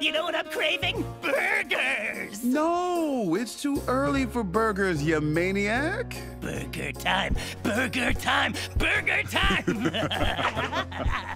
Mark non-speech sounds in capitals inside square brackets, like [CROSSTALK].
You know what I'm craving? Burgers! No, it's too early for burgers, you maniac. Burger time! Burger time! Burger time! [LAUGHS] [LAUGHS]